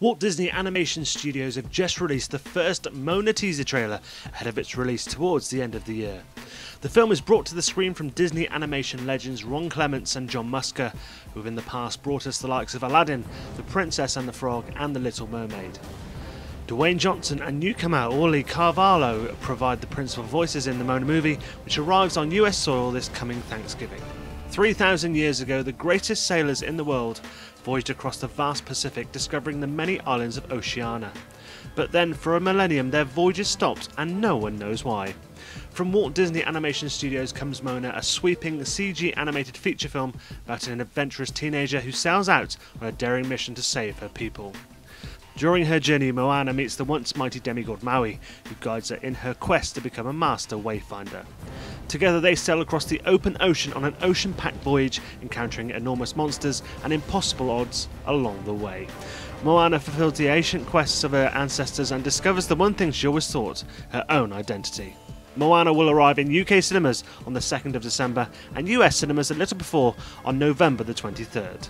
Walt Disney Animation Studios have just released the first Moana teaser trailer ahead of its release towards the end of the year. The film is brought to the screen from Disney animation legends Ron Clements and John Musker, who have in the past brought us the likes of Aladdin, The Princess and the Frog, and The Little Mermaid. Dwayne Johnson and newcomer Auli'i Cravalho provide the principal voices in the Moana movie, which arrives on US soil this coming Thanksgiving. 3,000 years ago, the greatest sailors in the world voyaged across the vast Pacific, discovering the many islands of Oceania. But then, for a millennium, their voyages stopped, and no one knows why. From Walt Disney Animation Studios comes Moana, a sweeping CG animated feature film about an adventurous teenager who sails out on a daring mission to save her people. During her journey, Moana meets the once mighty demigod Maui, who guides her in her quest to become a master wayfinder. Together, they sail across the open ocean on an ocean packed voyage, encountering enormous monsters and impossible odds along the way. Moana fulfills the ancient quests of her ancestors and discovers the one thing she always thought her own identity. Moana will arrive in UK cinemas on the 2nd of December and US cinemas a little before on November the 23rd.